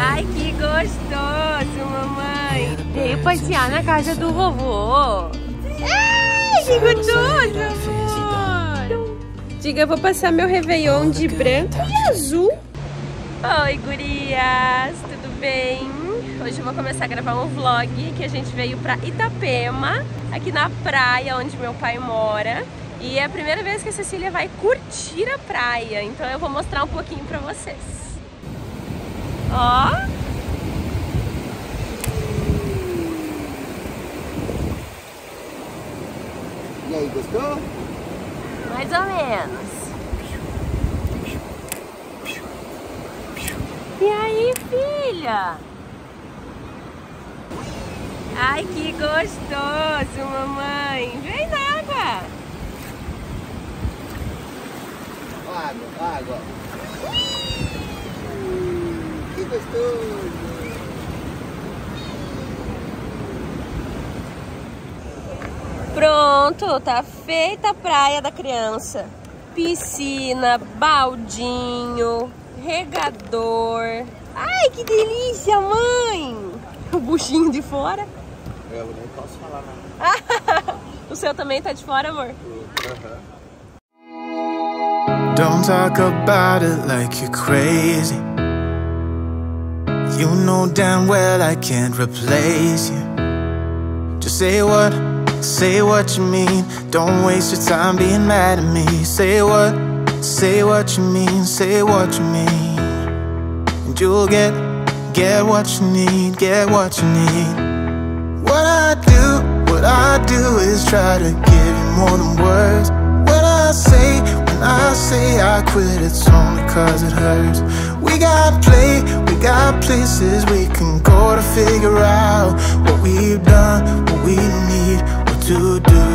Ai, que gostoso, mamãe. Veio passear na casa do vovô. Ai, que gostoso, amor. Diga, eu vou passar meu Réveillon de branco e azul. Oi, gurias, tudo bem? Hoje eu vou começar a gravar um vlog que a gente veio pra Itapema, aqui na praia onde meu pai mora. E é a primeira vez que a Cecília vai curtir a praia, então eu vou mostrar um pouquinho pra vocês. Ó. E aí, gostou? Mais ou menos. E aí, filha? Ai, que gostoso, mamãe. Vem na água. Água, água. Gostoso. Pronto, tá feita a praia da criança. Piscina, baldinho, regador. Ai, que delícia, mãe! O buchinho de fora. Eu nem posso falar nada. o seu também tá de fora, amor? Don't talk about it like you're crazy. You know damn well I can't replace you. Just say what, say what you mean. Don't waste your time being mad at me. Say what, say what you mean, say what you mean. And you'll get, get what you need, get what you need. What I do, what I do is try to give you more than words. When I say, when I say I quit, it's only cause it hurts. We got play, got places we can go to figure out what we've done, what we need, what to do.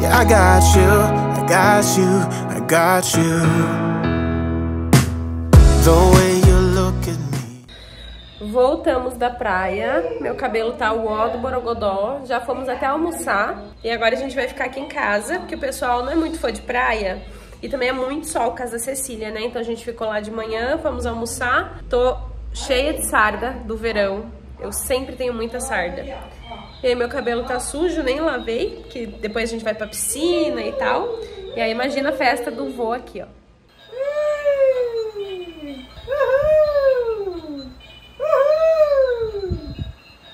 Yeah, I got you, I got you, I got you. The way you look at me. Voltamos da praia, meu cabelo tá o ó do Borogodó, já fomos até almoçar e agora a gente vai ficar aqui em casa, porque o pessoal não é muito fã de praia e também é muito sol, casa da Cecília, né? Então a gente ficou lá de manhã, fomos almoçar, tô cheia de sarda do verão, eu sempre tenho muita sarda. E aí meu cabelo tá sujo, nem lavei, que depois a gente vai pra piscina e tal. E aí imagina a festa do vô aqui, ó.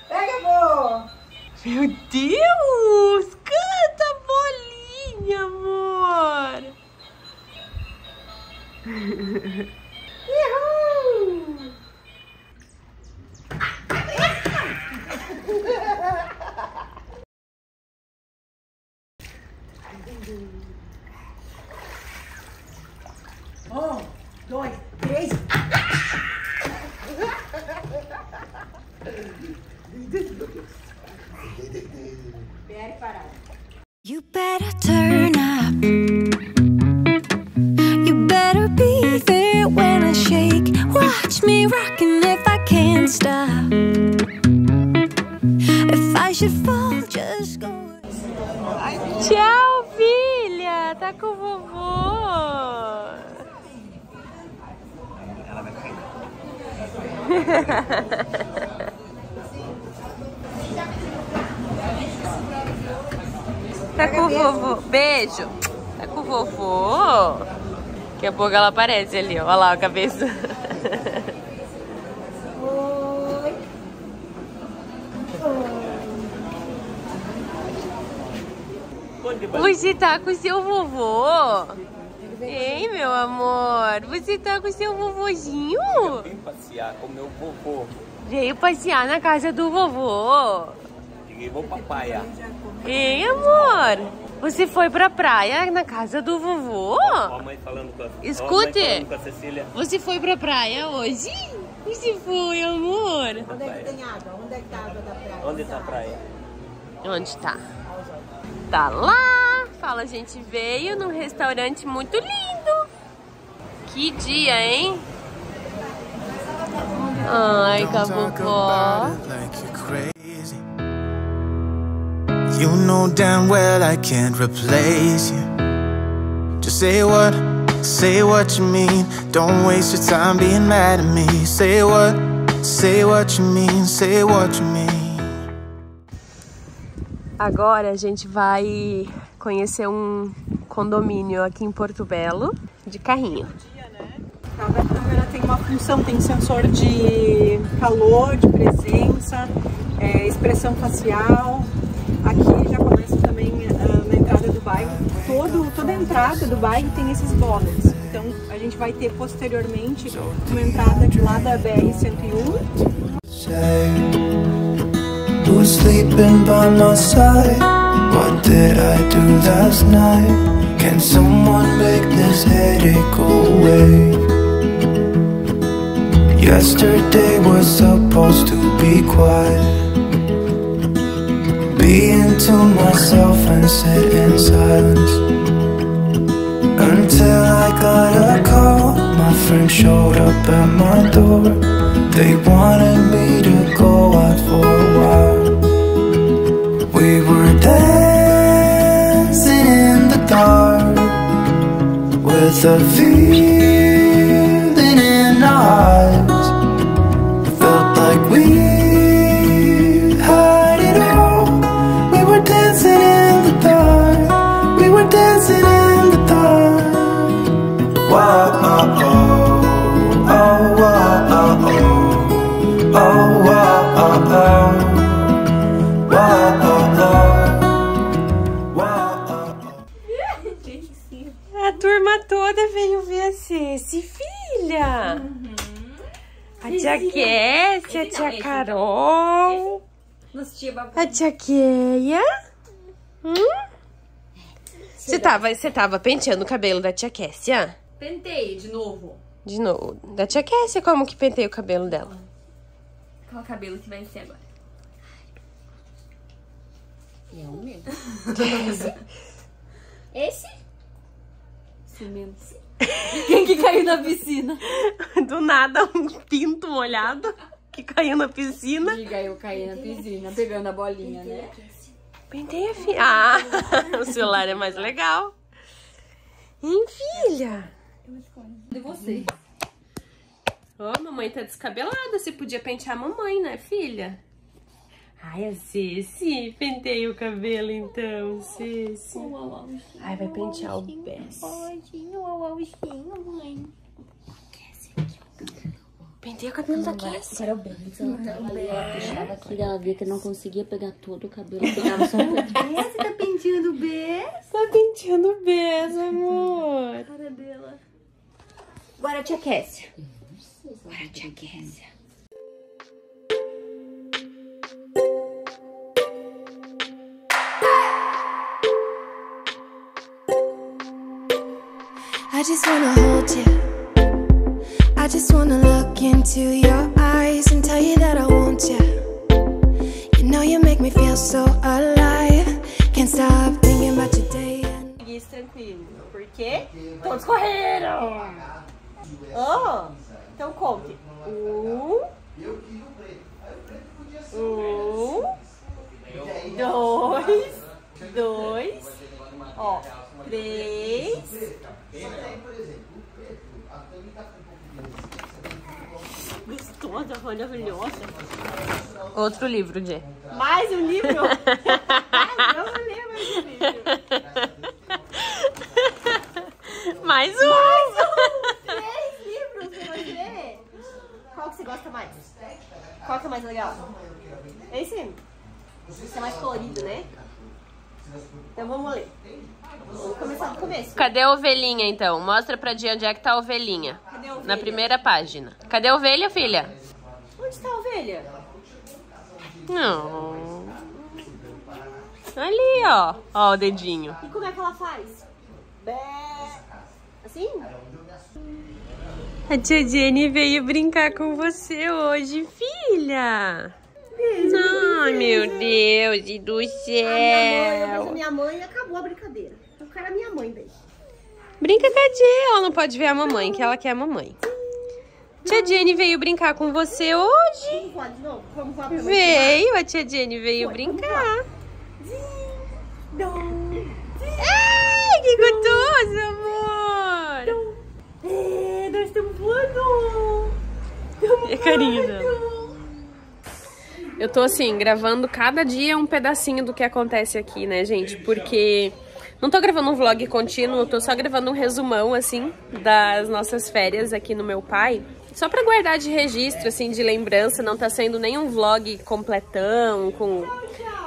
Pega, vô! Meu Deus! Um, dois, três. Pera parado. You better turn up. You better be there when I shake. Watch me rocking if I can't stop. If I should fall, just go. Tchau, filha! Tá com o vovô! Tá com o vovô. Beijo. Tá com o vovô. Daqui a pouco ela aparece ali, ó. Olha lá a cabeça. Você tá com seu vovô? Ei, meu amor. Você tá com seu vovozinho? Vim passear com meu vovô. Veio passear na casa do vovô. Liguei, vou pra praia. Ei, amor. Você foi pra praia na casa do vovô? A mãe falando com a, a Escute. falando com a Cecília. Você foi pra praia hoje? Você foi, amor? Onde é que tem água? Onde é que tá a água da praia? Onde tá a praia? Onde tá? Tá lá. Fala, a gente veio num restaurante muito lindo. Que dia, hein? Ai, Cabocó. You know damn well I can't replace you. Just say what, say what you mean. Don't waste your time being mad at me. Say what, say what you mean, say what you mean. Agora a gente vai conhecer um condomínio aqui em Porto Belo de carrinho. Cada câmera tem uma função, tem sensor de calor, de presença, é, expressão facial. Aqui já começa também ah, na entrada do bairro. Todo, toda a entrada do bairro tem esses bólets. Então a gente vai ter posteriormente uma entrada de lá da BR-101 was sleeping by my side? What did I do last night? Can someone make this headache go away? Yesterday was supposed to be quiet Being to myself and sit in silence Until I got a call My friend showed up at my door They wanted me to go out for With a feeling Kessia, a tia Carol, a tia Keia. Hum? Você tava, você tava penteando o cabelo da tia Kessia? Pentei de novo. De novo. Da tia Kessia, como que pentei o cabelo dela? Qual cabelo que vai ser agora? É o mesmo. Esse? Esse mesmo. Quem que caiu na piscina? Do nada, um pinto molhado que caiu na piscina. Diga eu caí na piscina, pegando a bolinha, né? Pentei a filha. Ah, o celular é mais legal. Hein, filha? De você. Ó, mamãe tá descabelada. Você podia pentear a mamãe, né, filha? Ai, a Ceci. Pentei o cabelo, então, Ceci. Ai, vai pentear o Bess. Pentei o cabelo da Cassie. Era o Benz, ela, ela, ela puxava aqui, ela via que não conseguia pegar todo o cabelo, pegava só um pouquinho. Você tá penteando o B? Tá penteando o Bess, amor. Cara dela. Agora a tia Kessia. Agora a tia Cassia. I just wanna hold you. Just wanna look into your eyes and tell you that I want you. You know you make me feel so alive. Can't stop thinking about your day Isso tranquilo. Por quê? Todos correram! Oh, então conte. Um. Um. Dois. Dois. Ó. Três. Gostosa, maravilhosa. Outro livro, Jê. Mais um livro? Não vou ler mais um livro. Mais um! Três livros pra você. Qual que você gosta mais? Qual que é mais legal? Esse? Esse é mais colorido, né? Então vamos ler. Vamos começar do começo. Cadê a ovelhinha, então? Mostra pra Dia onde é que tá a ovelhinha. Na primeira página. Cadê a ovelha, filha? Onde está a ovelha? Não. Ali, ó. Ó o dedinho. E como é que ela faz? Bé. Assim? A tia Jenny veio brincar com você hoje, filha. Ai, meu Deus do A minha mãe, eu céu. minha mãe e acabou a brincadeira. Eu quero a minha mãe daí. Brinca com a Tia. Ela não pode ver a mamãe, que ela quer a mamãe. Tia Jenny veio brincar com você hoje. Vamos novo? Vamos mãe? Veio, a tia Jenny veio brincar. Não. Ai, que gostoso, amor. nós estamos voando! Carinha dela. Eu tô assim, gravando cada dia um pedacinho do que acontece aqui, né, gente? Porque não tô gravando um vlog contínuo, tô só gravando um resumão, assim, das nossas férias aqui no meu pai. Só pra guardar de registro, assim, de lembrança, não tá sendo nenhum vlog completão, com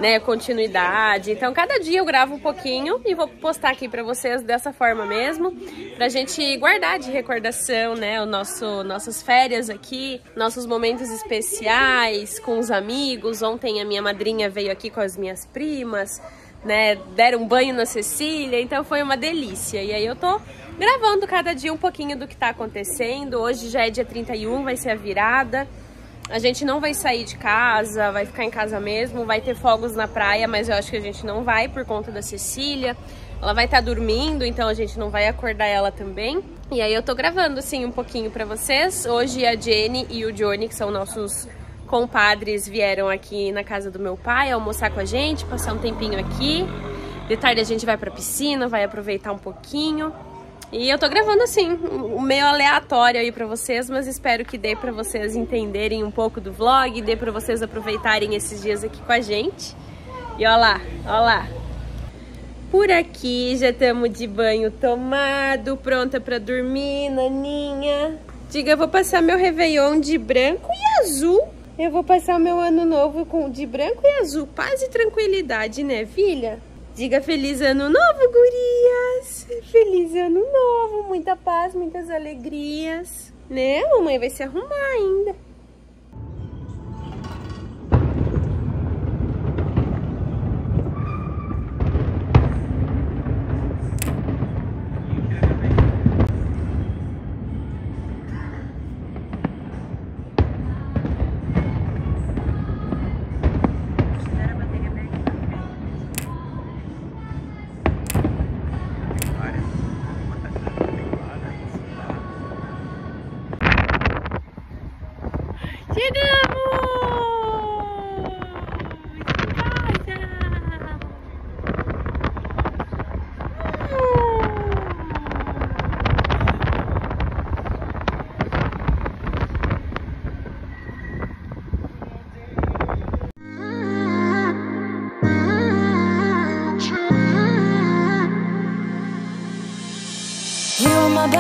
né, continuidade. Então, cada dia eu gravo um pouquinho e vou postar aqui pra vocês dessa forma mesmo, pra gente guardar de recordação, né, o nosso, nossas férias aqui, nossos momentos especiais com os amigos. Ontem a minha madrinha veio aqui com as minhas primas, né, deram um banho na Cecília, então foi uma delícia. E aí eu tô gravando cada dia um pouquinho do que tá acontecendo. Hoje já é dia 31, vai ser a virada. A gente não vai sair de casa, vai ficar em casa mesmo, vai ter fogos na praia, mas eu acho que a gente não vai por conta da Cecília. Ela vai estar tá dormindo, então a gente não vai acordar ela também. E aí eu tô gravando, assim, um pouquinho pra vocês. Hoje a Jenny e o Johnny, que são nossos compadres, vieram aqui na casa do meu pai almoçar com a gente, passar um tempinho aqui. De tarde a gente vai pra piscina, vai aproveitar um pouquinho. E eu tô gravando assim, um meio aleatório aí pra vocês, mas espero que dê pra vocês entenderem um pouco do vlog, dê pra vocês aproveitarem esses dias aqui com a gente. E ó lá, ó lá. Por aqui já estamos de banho tomado, pronta pra dormir, naninha. Diga, vou passar meu Réveillon de branco e azul. Eu vou passar o meu ano novo com de branco e azul. Paz e tranquilidade, né, filha? Diga feliz ano novo, gurias! Feliz ano novo, muita paz, muitas alegrias. Né? Mamãe vai se arrumar ainda.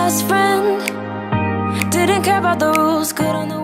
Best friend. Didn't care about the rules, good on the